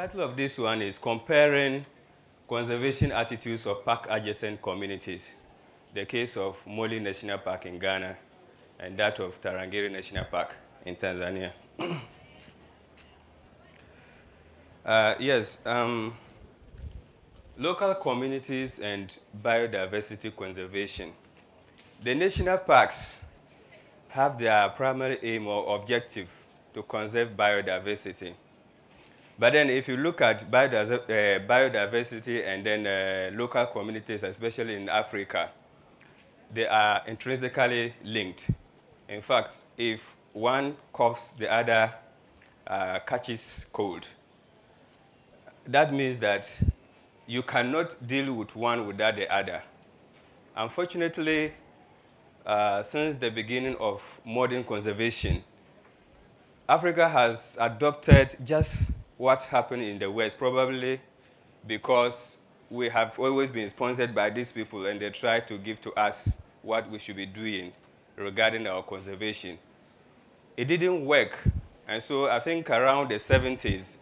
title of this one is Comparing Conservation Attitudes of Park Adjacent Communities. The case of Mole National Park in Ghana and that of Tarangire National Park in Tanzania. uh, yes, um, local communities and biodiversity conservation. The national parks have their primary aim or objective to conserve biodiversity. But then if you look at uh, biodiversity and then uh, local communities, especially in Africa, they are intrinsically linked. In fact, if one coughs, the other uh, catches cold. That means that you cannot deal with one without the other. Unfortunately, uh, since the beginning of modern conservation, Africa has adopted just what happened in the West, probably because we have always been sponsored by these people and they try to give to us what we should be doing regarding our conservation. It didn't work. And so I think around the 70s,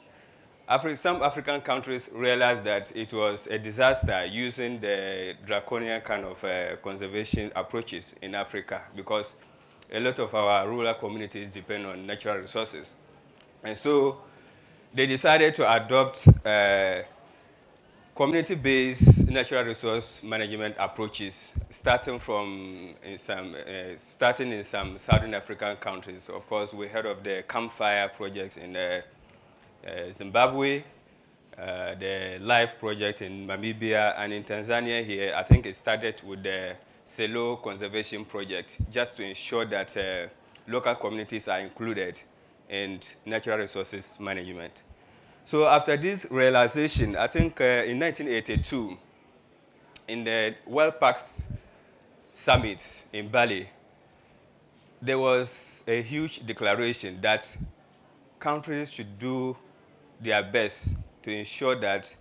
Afri some African countries realized that it was a disaster using the draconian kind of uh, conservation approaches in Africa because a lot of our rural communities depend on natural resources. And so they decided to adopt uh, community-based natural resource management approaches, starting from in some, uh, starting in some Southern African countries. Of course, we heard of the Campfire projects in uh, uh Zimbabwe, uh, the LIFE project in Namibia, and in Tanzania here, I think it started with the Selous Conservation Project, just to ensure that uh, local communities are included and natural resources management. So after this realization, I think uh, in 1982, in the World Parks Summit in Bali, there was a huge declaration that countries should do their best to ensure that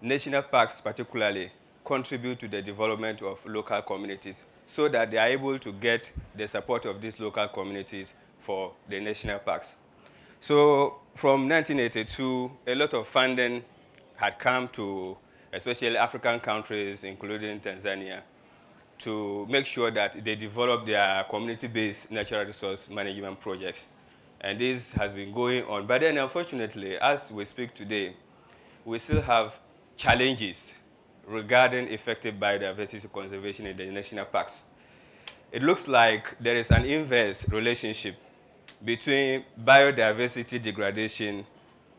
national parks particularly contribute to the development of local communities so that they are able to get the support of these local communities for the national parks. So from 1982, a lot of funding had come to especially African countries, including Tanzania, to make sure that they develop their community-based natural resource management projects. And this has been going on. But then, unfortunately, as we speak today, we still have challenges regarding effective biodiversity conservation in the national parks. It looks like there is an inverse relationship between biodiversity degradation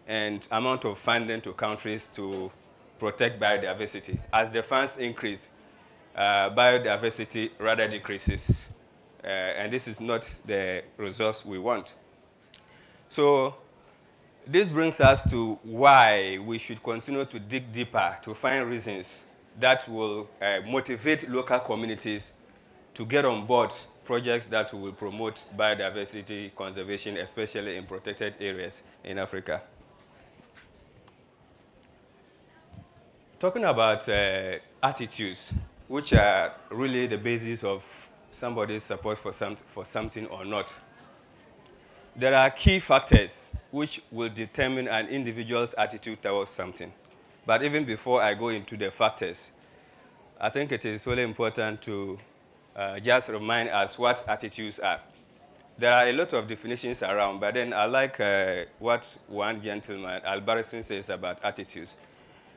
and amount of funding to countries to protect biodiversity. As the funds increase, uh, biodiversity rather decreases. Uh, and this is not the results we want. So this brings us to why we should continue to dig deeper to find reasons that will uh, motivate local communities to get on board projects that will promote biodiversity conservation, especially in protected areas in Africa. Talking about uh, attitudes, which are really the basis of somebody's support for, some, for something or not. There are key factors which will determine an individual's attitude towards something. But even before I go into the factors, I think it is really important to uh, just remind us what attitudes are. There are a lot of definitions around, but then I like uh, what one gentleman, Albertson, says about attitudes.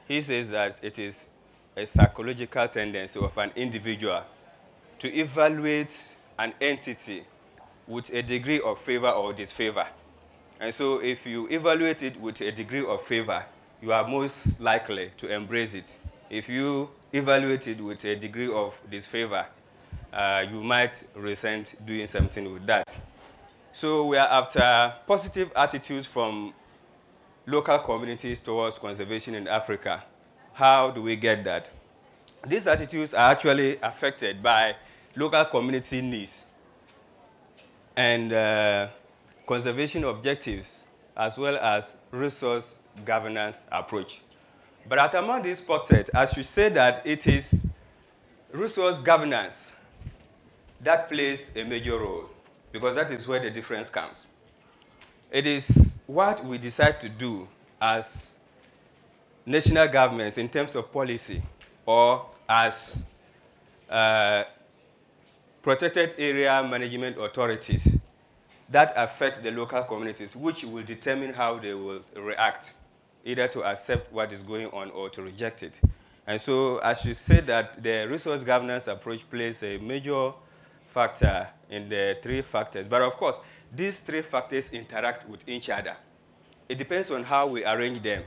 He says that it is a psychological tendency of an individual to evaluate an entity with a degree of favor or disfavor. And so if you evaluate it with a degree of favor, you are most likely to embrace it. If you evaluate it with a degree of disfavor, uh, you might resent doing something with that. So we are after positive attitudes from local communities towards conservation in Africa. How do we get that? These attitudes are actually affected by local community needs and uh, conservation objectives, as well as resource governance approach. But at among this spotted, I should say that it is resource governance that plays a major role because that is where the difference comes. It is what we decide to do as national governments in terms of policy or as uh, protected area management authorities that affect the local communities, which will determine how they will react, either to accept what is going on or to reject it. And so, as you said that the resource governance approach plays a major factor in the three factors. But of course, these three factors interact with each other. It depends on how we arrange them,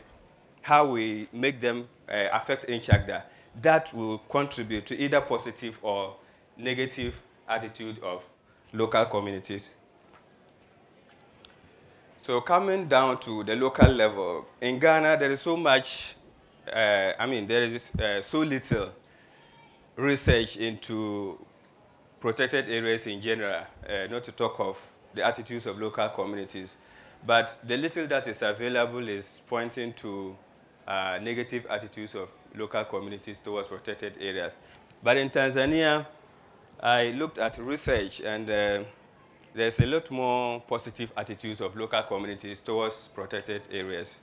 how we make them uh, affect each other. That will contribute to either positive or negative attitude of local communities. So coming down to the local level, in Ghana, there is so much uh, I mean, there is uh, so little research into protected areas in general, uh, not to talk of the attitudes of local communities. But the little that is available is pointing to uh, negative attitudes of local communities towards protected areas. But in Tanzania, I looked at research and uh, there's a lot more positive attitudes of local communities towards protected areas.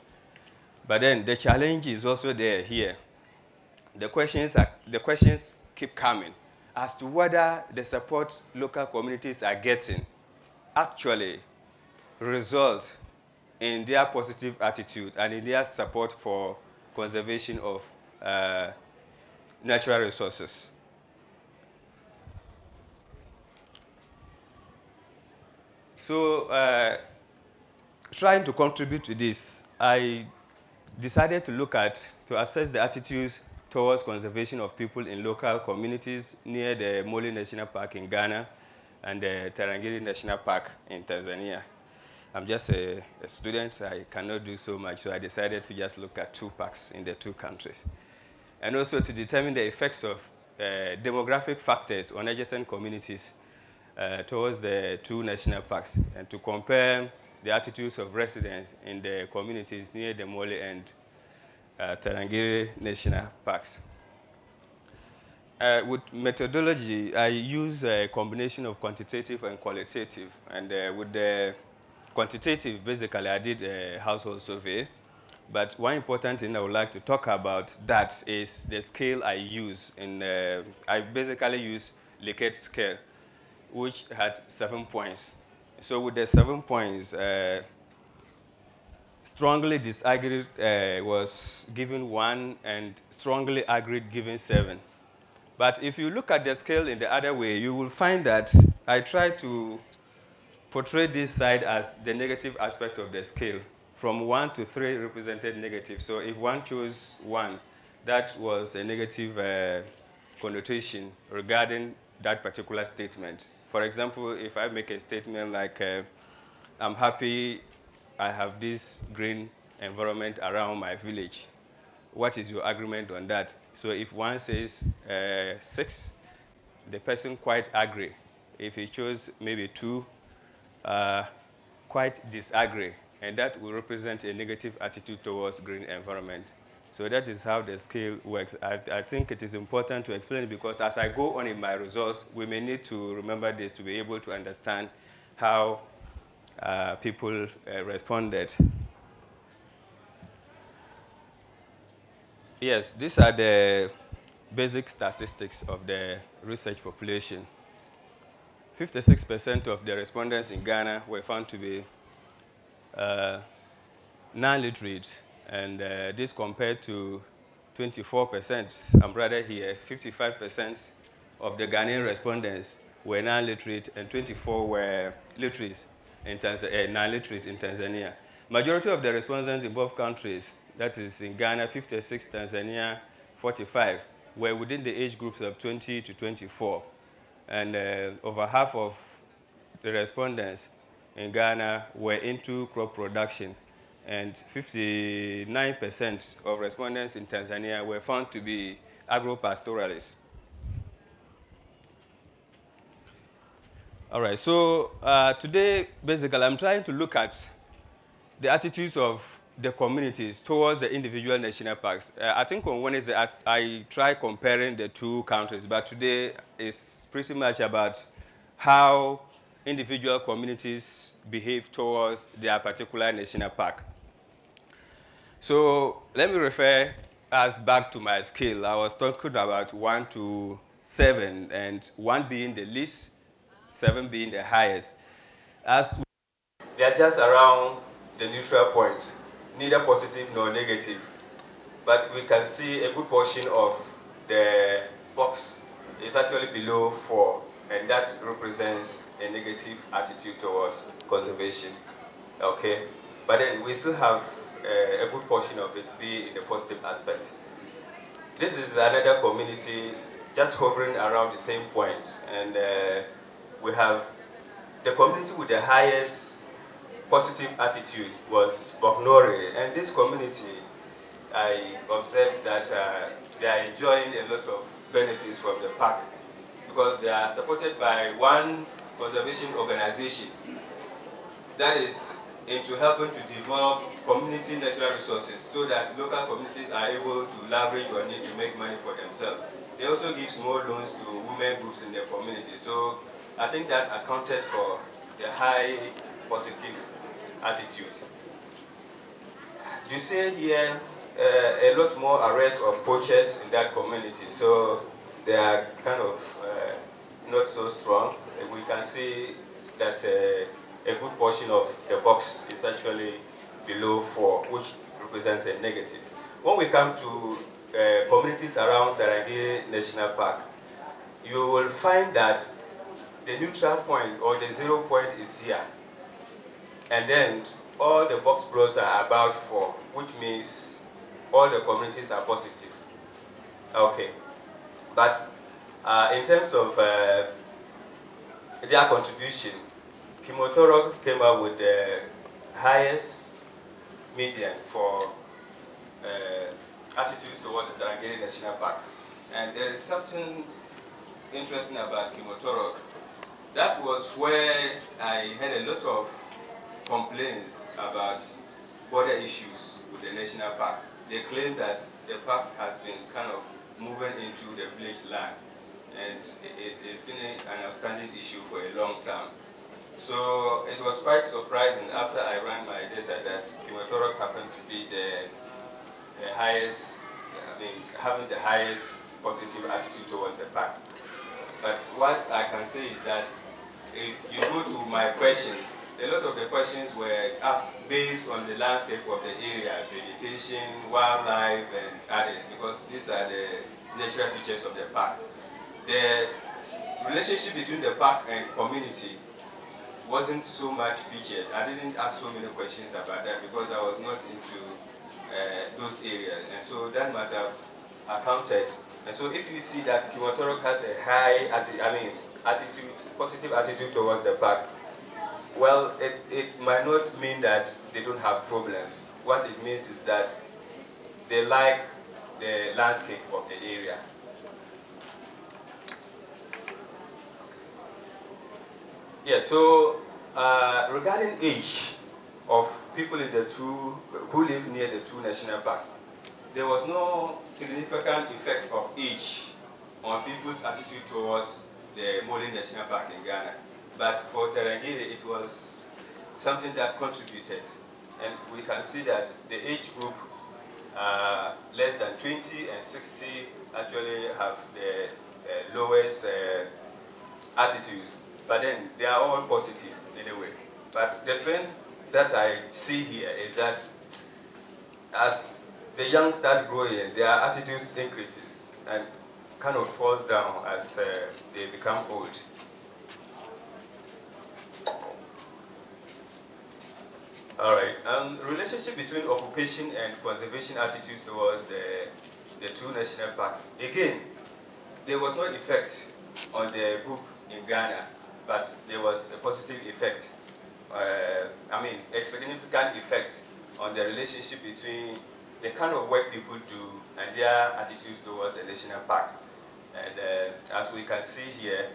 But then the challenge is also there here. The questions, are, the questions keep coming as to whether the support local communities are getting actually result in their positive attitude and in their support for conservation of uh, natural resources. So uh, trying to contribute to this, I decided to look at, to assess the attitudes towards conservation of people in local communities near the Mole National Park in Ghana and the Tarangire National Park in Tanzania. I'm just a, a, student, I cannot do so much, so I decided to just look at two parks in the two countries. And also to determine the effects of uh, demographic factors on adjacent communities uh, towards the two national parks and to compare the attitudes of residents in the communities near the Mole and uh, Tarangire National Parks. Uh, with methodology, I use a combination of quantitative and qualitative. And uh, with the quantitative, basically, I did a household survey. But one important thing I would like to talk about that is the scale I use. In, uh, I basically use Likert scale, which had seven points. So with the seven points, uh, strongly disagreed uh, was given one and strongly agreed given seven. But if you look at the scale in the other way, you will find that I try to portray this side as the negative aspect of the scale. From one to three represented negative. So if one chose one, that was a negative uh, connotation regarding that particular statement. For example, if I make a statement like, uh, I'm happy I have this green environment around my village, what is your agreement on that? So if one says uh, six, the person quite agree. If he chose maybe two, uh, quite disagree. And that will represent a negative attitude towards green environment. So that is how the scale works. I, I, think it is important to explain because as I go on in my results, we may need to remember this to be able to understand how uh, people uh, responded. Yes, these are the basic statistics of the research population. 56% of the respondents in Ghana were found to be uh, non-literate and uh, this compared to 24%, I'm rather here, 55% of the Ghanaian respondents were non-literate and 24 were literate in Tanzania, uh, non-literate in Tanzania. Majority of the respondents in both countries, that is in Ghana, 56, Tanzania, 45, were within the age groups of 20 to 24. And uh, over half of the respondents in Ghana were into crop production and 59% of respondents in Tanzania were found to be agro-pastoralists. All right, so uh, today, basically, I'm trying to look at the attitudes of the communities towards the individual national parks. Uh, I think on Wednesday, I, I try comparing the two countries, but today is pretty much about how individual communities behave towards their particular national park. So let me refer us back to my scale. I was talking about one to seven, and one being the least, seven being the highest. As they're just around the neutral point, neither positive nor negative. But we can see a good portion of the box is actually below four, and that represents a negative attitude towards conservation. Okay, but then we still have uh, a good portion of it be in the positive aspect. This is another community just hovering around the same point, and uh, we have the community with the highest positive attitude was Boknore, and this community, I observed that uh, they are enjoying a lot of benefits from the park because they are supported by one conservation organization that is into helping to develop community natural resources so that local communities are able to leverage on it to make money for themselves. They also give small loans to women groups in their community. So I think that accounted for the high positive attitude. You see here uh, a lot more arrests of poachers in that community. So they are kind of uh, not so strong. We can see that uh, a good portion of the box is actually below 4, which represents a negative. When we come to uh, communities around Tarangire National Park, you will find that the neutral point or the zero point is here. And then all the box plots are about 4, which means all the communities are positive. Okay. But uh, in terms of uh, their contribution, Kimotorok came up with the highest median for uh, attitudes towards the Tarangire National Park. And there is something interesting about Kimotorok. That was where I had a lot of complaints about border issues with the national park. They claim that the park has been kind of moving into the village land and it's, it's been an outstanding issue for a long time. So it was quite surprising after I ran my data that Kimotorok happened to be the, the highest, I mean, having the highest positive attitude towards the park. But what I can say is that if you go to my questions, a lot of the questions were asked based on the landscape of the area, vegetation, wildlife, and others, because these are the natural features of the park. The relationship between the park and community wasn't so much featured. I didn't ask so many questions about that because I was not into uh, those areas. And so that might have accounted. And so if you see that Kimotorok has a high, I mean, attitude, positive attitude towards the park, well, it, it might not mean that they don't have problems. What it means is that they like the landscape of the area. Yeah, so uh, regarding age of people in the two, who live near the two national parks, there was no significant effect of age on people's attitude towards the Mole National Park in Ghana. But for Tarangire, it was something that contributed. And we can see that the age group uh, less than 20 and 60 actually have the uh, lowest uh, attitudes but then they are all positive in a way. But the trend that I see here is that as the young start growing, their attitudes increases and kind of falls down as uh, they become old. All right, um, relationship between occupation and conservation attitudes towards the, the two national parks. Again, there was no effect on the group in Ghana but there was a positive effect. Uh, I mean, a significant effect on the relationship between the kind of work people do and their attitudes towards the national park. And uh, as we can see here,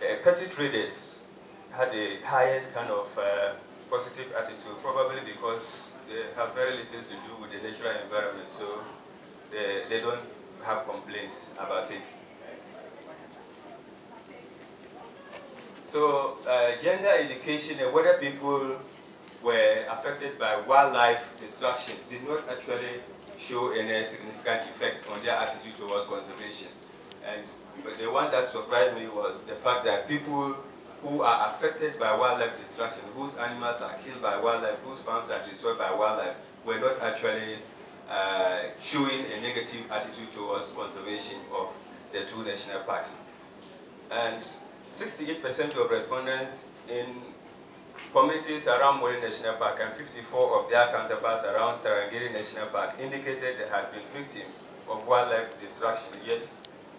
uh, petty traders had the highest kind of uh, positive attitude, probably because they have very little to do with the natural environment, so they, they don't have complaints about it. So uh, gender education and whether people were affected by wildlife destruction did not actually show any significant effect on their attitude towards conservation. And the one that surprised me was the fact that people who are affected by wildlife destruction, whose animals are killed by wildlife, whose farms are destroyed by wildlife, were not actually uh, showing a negative attitude towards conservation of the two national parks. And 68% of respondents in communities around Mole National Park and 54 of their counterparts around Tarangire National Park indicated they had been victims of wildlife destruction, yet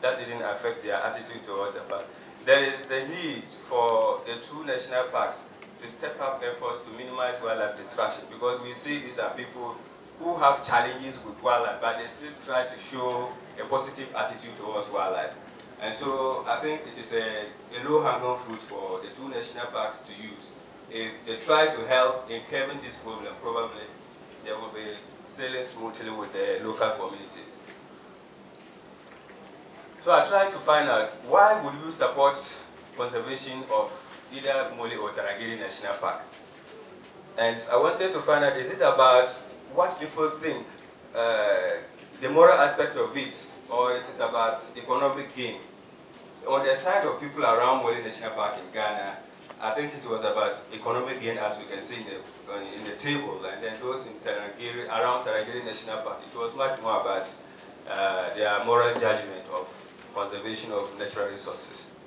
that didn't affect their attitude towards the park there is the need for the two national parks to step up efforts to minimize wildlife destruction because we see these are people who have challenges with wildlife, but they still try to show a positive attitude towards wildlife. And so I think it is a, a low-hanging fruit for the two national parks to use. If they try to help in curbing this problem, probably they will be sailing smoothly with the local communities. So I tried to find out why would you support conservation of either Mole or Tarangire National Park? And I wanted to find out, is it about what people think, uh, the moral aspect of it, or it is about economic gain? So on the side of people around Mole National Park in Ghana, I think it was about economic gain as we can see in the, in the table, and then those in Tarangire, around Tarangire National Park, it was much more about uh, their moral judgment of conservation of natural resources.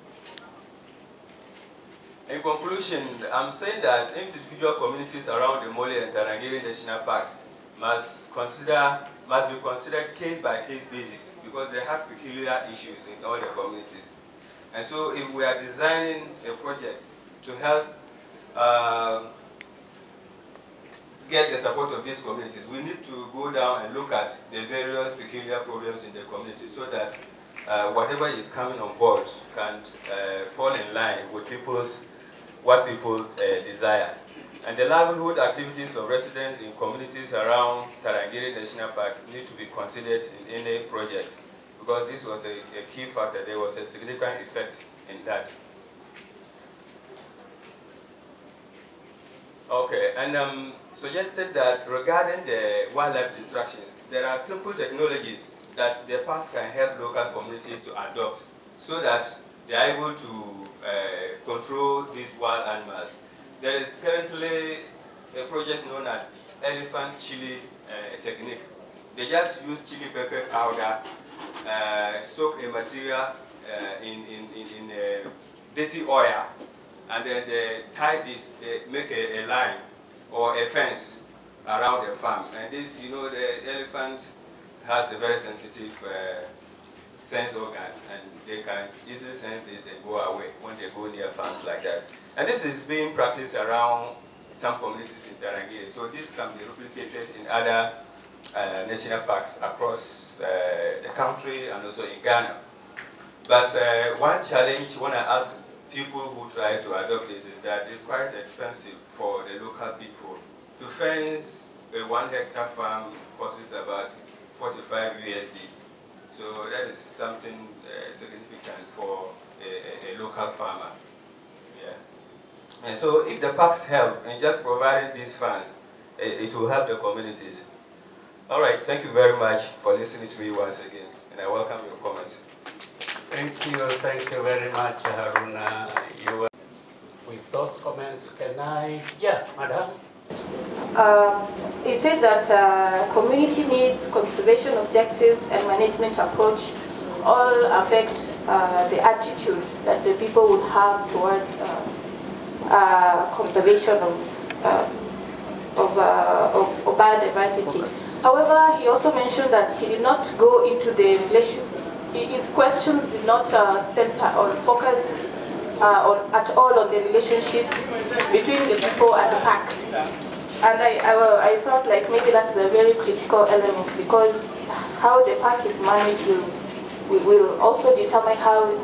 In conclusion, I'm saying that individual communities around the Mole and Tarangire National Parks must consider must be considered case by case basis because they have peculiar issues in all the communities. And so if we are designing a project to help uh, get the support of these communities, we need to go down and look at the various peculiar problems in the community so that uh, whatever is coming on board can uh, fall in line with people's what people uh, desire. And the livelihood activities of residents in communities around Tarangire National Park need to be considered in any project because this was a, a key factor. There was a significant effect in that. Okay, and um, suggested that regarding the wildlife distractions, there are simple technologies that the parks can help local communities to adopt so that they are able to uh, control these wild animals. There is currently a project known as elephant chili uh, technique. They just use chili pepper powder, uh, soak a material in, in, in, in dirty oil, and then they tie this, they make a, a line or a fence around the farm. And this, you know, the elephant has a very sensitive uh, sense organs and they can easily sense this and go away when they go near farms like that. And this is being practiced around some communities in Tarangire. So this can be replicated in other uh, national parks across uh, the country and also in Ghana. But uh, one challenge when I ask people who try to adopt this is that it's quite expensive for the local people. To fence a one hectare farm costs about 45 USD. So that is something uh, significant for a, a, local farmer. Yeah. And so if the parks help in just providing these funds, it, it will help the communities. All right, thank you very much for listening to me once again, and I welcome your comments. Thank you, thank you very much, Haruna. You, with those comments, can I, yeah, madam? Uh, he said that uh, community needs, conservation objectives, and management approach all affect uh, the attitude that the people would have towards uh, uh, conservation of, uh, of, of, of, biodiversity. Okay. However, he also mentioned that he did not go into the relation, his questions did not center or focus uh, on, at all on the relationship between the people and the park. And I, I, I felt like maybe that's a very critical element because how the park is managed will, will also determine how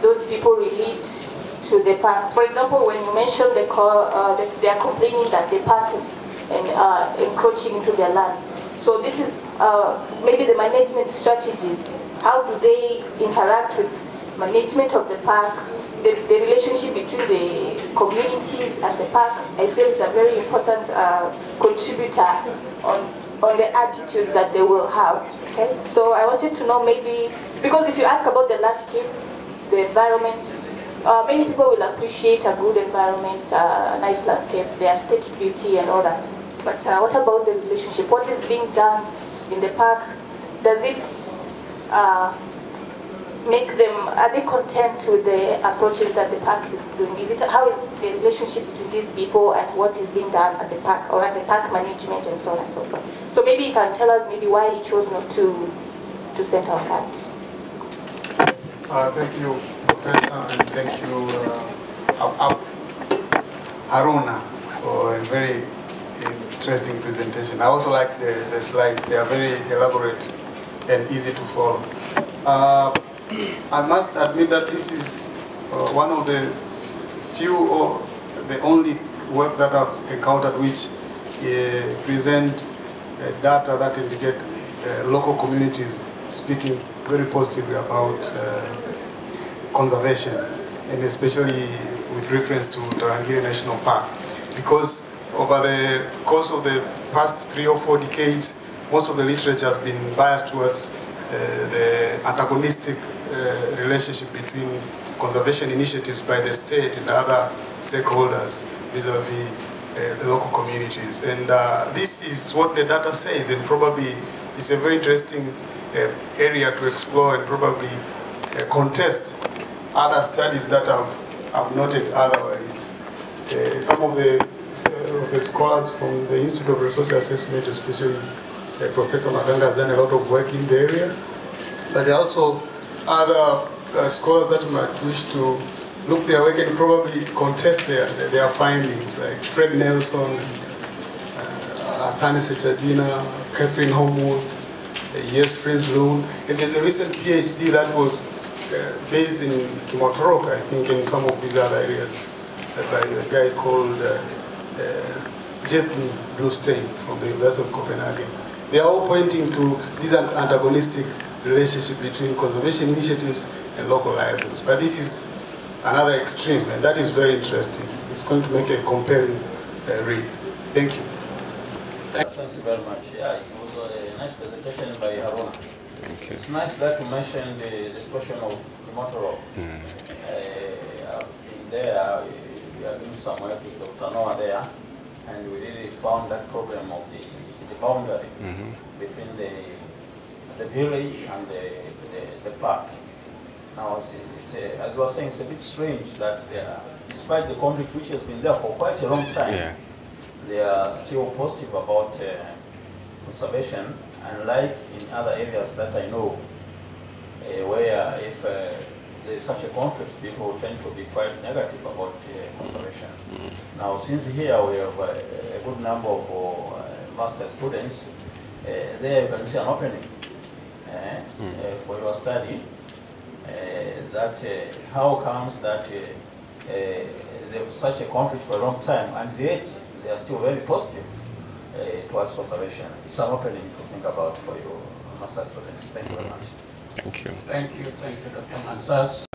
those people relate to the parks. For example, when you mentioned the, uh, the they are complaining that the park is in, uh, encroaching into their land. So this is uh, maybe the management strategies. How do they interact with management of the park the, the relationship between the communities and the park, I feel is a very important uh, contributor on, on the attitudes that they will have. Okay, so I wanted to know maybe, because if you ask about the landscape, the environment, uh, many people will appreciate a good environment, uh, a nice landscape, the aesthetic beauty and all that. But uh, what about the relationship? What is being done in the park? Does it uh, make them, are they content with the approaches that the park is doing? Is it, how is the relationship between these people and what is being done at the park or at the park management and so on and so forth? So maybe you can tell us maybe why he chose not to, to center on that. Uh, thank you, Professor, and thank you, uh, Haruna, for a very interesting presentation. I also like the, the slides. They are very elaborate and easy to follow. Uh, I must admit that this is uh, one of the few or the only work that I've encountered which uh, present uh, data that indicate uh, local communities speaking very positively about uh, conservation and especially with reference to Tarangire National Park because over the course of the past three or four decades most of the literature has been biased towards uh, the antagonistic uh, relationship between conservation initiatives by the state and other stakeholders vis-a-vis -vis, the local communities. And uh, this is what the data says and probably it's a very interesting area to explore and probably contest other studies that have, have noted otherwise. Uh, some of the, uh, of the scholars from the Institute of Resource Assessment, especially uh, Professor Maganga has done a lot of work in the area. But there are also other uh, scholars that might wish to look their work and probably contest their, their findings, like Fred Nelson, uh, Hassan Sachedina, Katherine Homewood, uh, Jens Friis Lund. And there's a recent PhD that was uh, based in Kimotorok, I think, in some of these other areas, uh, by a guy called uh, uh, Jevgeniy Bluwstein from the University of Copenhagen. They are all pointing to this antagonistic relationship between conservation initiatives and local livelihoods. But this is another extreme, and that is very interesting. It's going to make a compelling uh, read. Thank you. Thanks very much. Yeah, it was a nice presentation by Haruna. It's nice that you mentioned the, the situation of Kimotoro. Mm. Uh, I've been there, we are doing some work with Dr. Noah there, and we really found that problem of the, the boundary mm -hmm. between the the village and the, the, the park. Now, it's, it's, a, as we were saying, it's a bit strange that they are, despite the conflict which has been there for quite a long time, yeah. they are still positive about uh, conservation unlike in other areas that I know, uh, where if uh, there's such a conflict, people tend to be quite negative about uh, conservation. Mm -hmm. Now, since here we have a, a good number of uh, master students, uh, there you can see an opening mm. for your study. that how comes that there's such a conflict for a long time, and yet they are still very positive uh, towards conservation. It's an opening to think about for your master students. Thank you very much. Thank you. Thank you. Thank you, Dr. Mansas.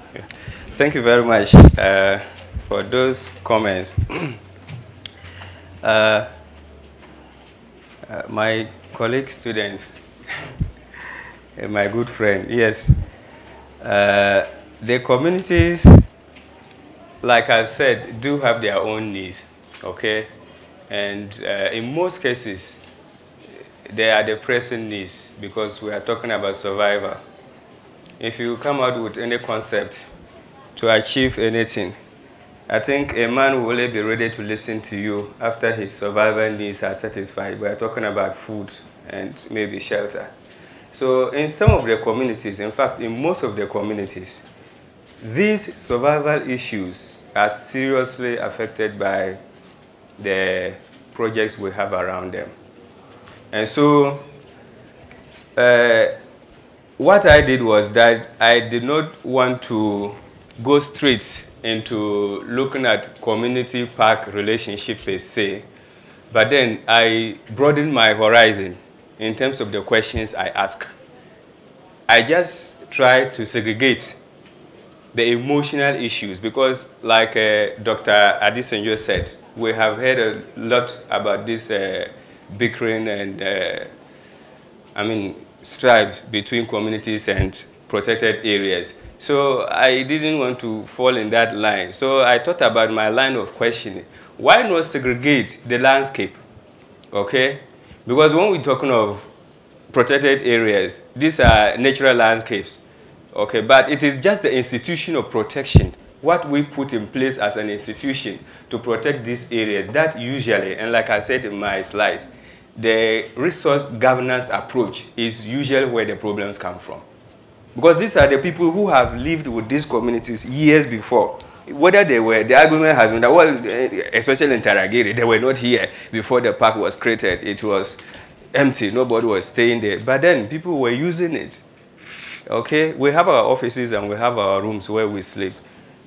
Thank you very much uh, for those comments. uh, uh, my colleague student, my good friend, yes, uh, the communities, like I said, do have their own needs, okay? And uh, in most cases, they are the pressing needs because we are talking about survival. If you come out with any concept to achieve anything, I think a man will only be ready to listen to you after his survival needs are satisfied. We are talking about food and maybe shelter. So in some of the communities, in fact, in most of the communities, these survival issues are seriously affected by the projects we have around them. And so uh, what I did was that I did not want to go straight into looking at community park relationship per se, but then I broadened my horizon in terms of the questions I ask. I just try to segregate the emotional issues because like uh, Dr. Adisenjo said, we have heard a lot about this uh, bickering and, uh, I mean, strife between communities and protected areas. So I didn't want to fall in that line. So I thought about my line of questioning. Why not segregate the landscape? Okay? Because when we're talking of protected areas, these are natural landscapes. Okay, but it is just the institution of protection, what we put in place as an institution to protect this area, that usually, and like I said in my slides, the resource governance approach is usually where the problems come from. Because these are the people who have lived with these communities years before. Whether they were, the argument has been that, well, especially in Tarangire, they were not here before the park was created. It was empty, nobody was staying there. But then people were using it. Okay, we have our offices and we have our rooms where we sleep.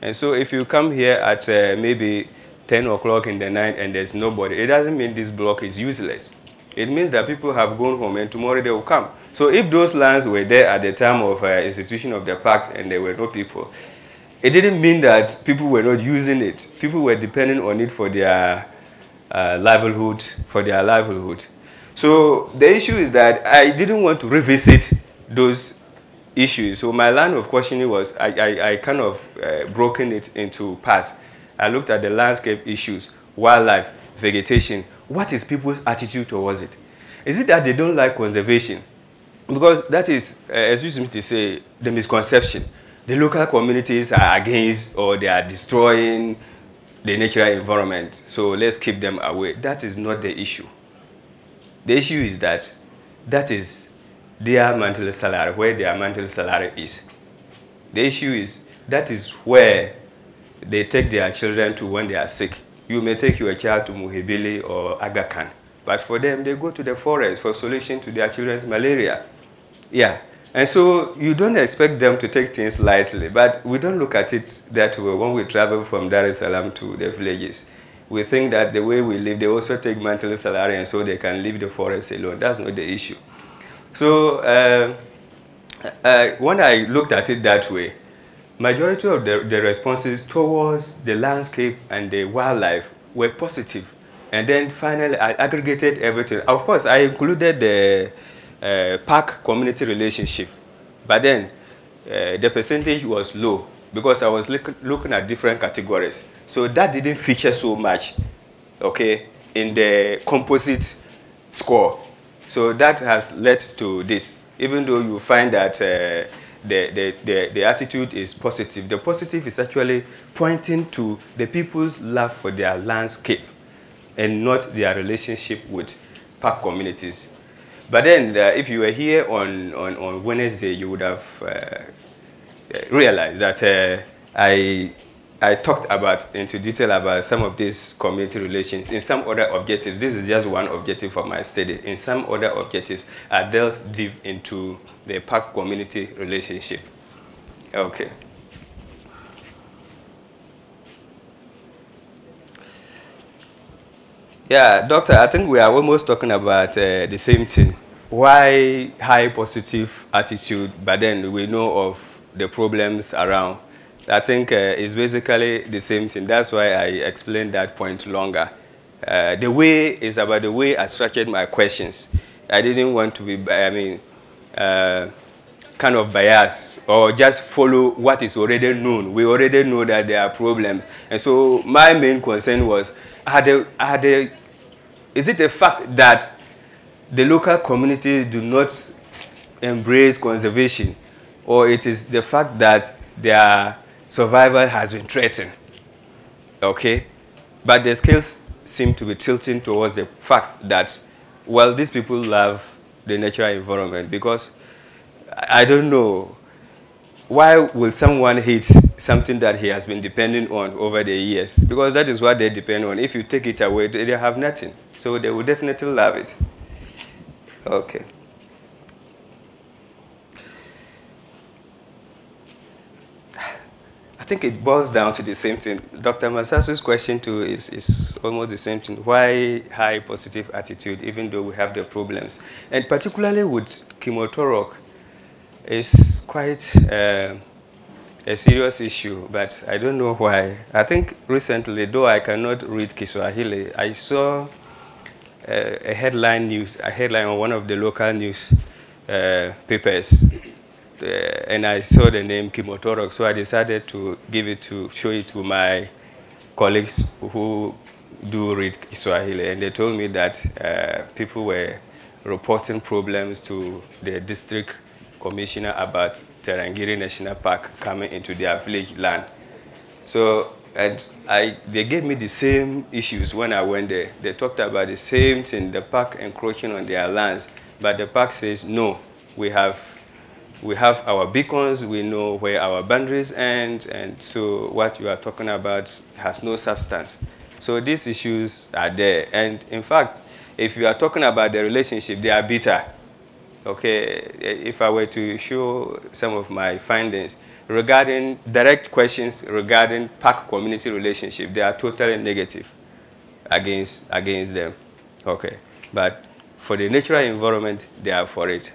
And so if you come here at uh, maybe 10 o'clock in the night and there's nobody, it doesn't mean this block is useless. It means that people have gone home and tomorrow they will come. So if those lands were there at the time of uh, institution of the parks and there were no people, it didn't mean that people were not using it. People were depending on it for their uh, livelihood, for their livelihood. So the issue is that I didn't want to revisit those issues. So my line of questioning was, I, I, I kind of uh, broken it into parts. I looked at the landscape issues, wildlife, vegetation. What is people's attitude towards it? Is it that they don't like conservation? Because that is, uh, as you seem to say, the misconception. The local communities are against or they are destroying the natural environment. So let's keep them away. That is not the issue. The issue is that that is their monthly salary, where their monthly salary is. The issue is that is where they take their children to when they are sick. You may take your child to Muhimbili or Aga Khan, but for them, they go to the forest for solution to their children's malaria. Yeah, and so you don't expect them to take things lightly, but we don't look at it that way when we travel from Dar es Salaam to the villages. We think that the way we live, they also take monthly salary and so they can leave the forest alone. That's not the issue. So uh, uh, when I looked at it that way, majority of the, the responses towards the landscape and the wildlife were positive. And then finally, I aggregated everything. Of course, I included the uh, park community relationship. But then uh, the percentage was low because I was look, looking at different categories. So that didn't feature so much, okay, in the composite score. So that has led to this, even though you find that uh, the, the, the, the, attitude is positive. The positive is actually pointing to the people's love for their landscape and not their relationship with park communities. But then uh, if you were here on, on, on Wednesday, you would have uh, realized that uh, I I talked about into detail about some of these community relations. In some other objectives, this is just one objective for my study. In some other objectives, I delve deep into the park community relationship. Okay. Yeah, doctor, I think we are almost talking about uh, the same thing. Why high positive attitude, but then we know of the problems around I think uh, it's basically the same thing. That's why I explained that point longer. Uh, the way is about the way I structured my questions. I didn't want to be, I mean, uh, kind of biased or just follow what is already known. We already know that there are problems. And so my main concern was, are there, are is it a fact that the local community do not embrace conservation? Or it is the fact that there are survival has been threatened. Okay? But the scales seem to be tilting towards the fact that, well, these people love the natural environment because I don't know why will someone hate something that he has been depending on over the years? Because that is what they depend on. If you take it away, they have nothing. So they will definitely love it. Okay. I think it boils down to the same thing. Dr. Masasu's question too is, is almost the same thing. Why high positive attitude even though we have the problems? And particularly with Kimotorok, it's quite uh, a serious issue, but I don't know why. I think recently, though I cannot read Kiswahili, I saw uh, a headline news, a headline on one of the local news uh, papers, uh, and I saw the name Kimotorok, so I decided to give it to show it to my colleagues who do read Swahili, and they told me that uh, people were reporting problems to the district commissioner about Tarangire National Park coming into their village land. So and I, they gave me the same issues when I went there. They talked about the same thing, the park encroaching on their lands. But the park says, no, we have, we have our beacons, we know where our boundaries end, and so what you are talking about has no substance. So these issues are there. And in fact, if you are talking about the relationship, they are bitter. Okay, if I were to show some of my findings regarding direct questions regarding park community relationship, they are totally negative against, against them. Okay, but for the natural environment, they are for it.